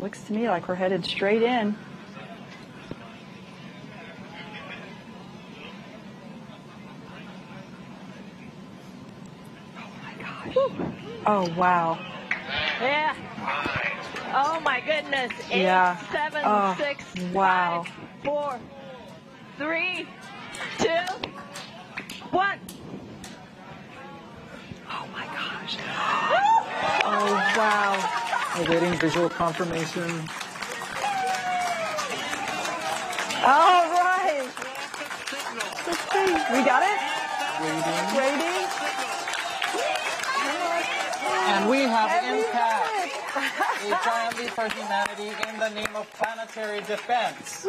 Looks to me like we're headed straight in. Oh my gosh. Oh wow. Yeah. Oh my goodness. Eight, Yeah. seven, Oh, six, wow. five, four, three, two, one. Oh my gosh. Oh wow. Awaiting visual confirmation. All right. We got it? Waiting. Waiting. And we have Every impact. A triumph for humanity in the name of planetary defense.